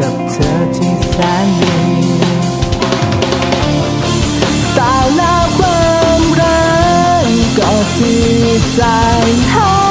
กับเธอที่แสนดีแต่แล้วความรักก็ที่ใจหา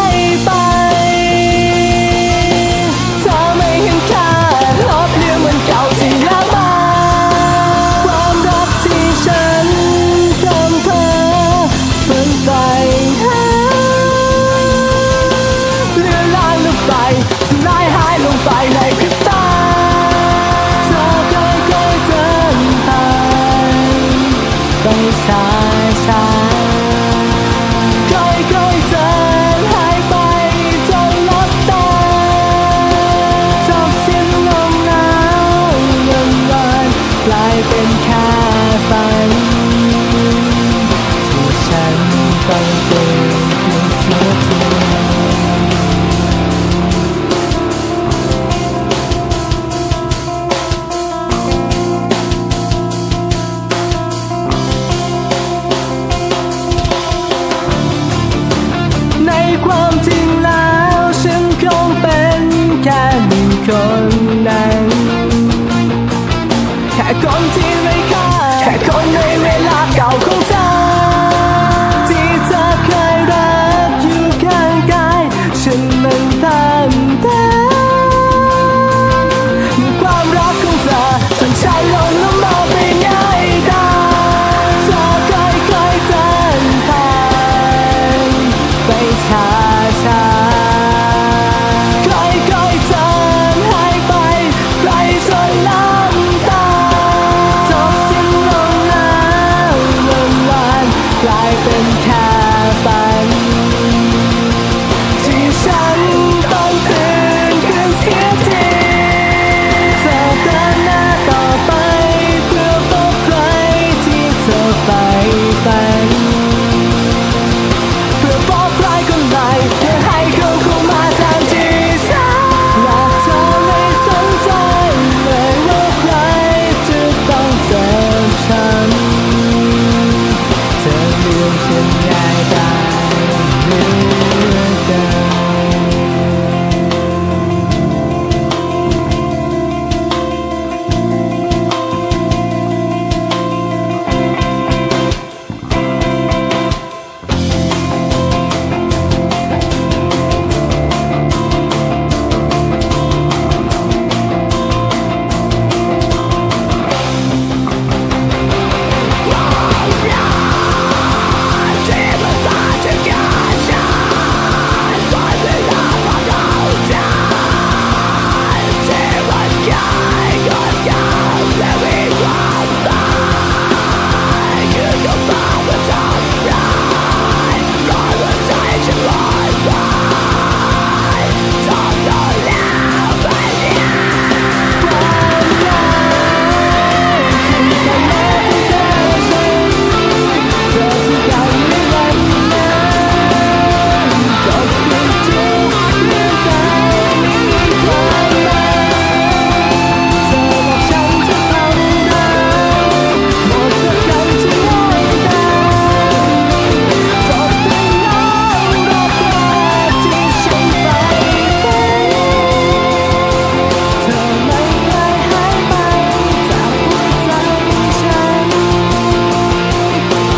แค่ฝันที่ฉันต้อง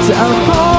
So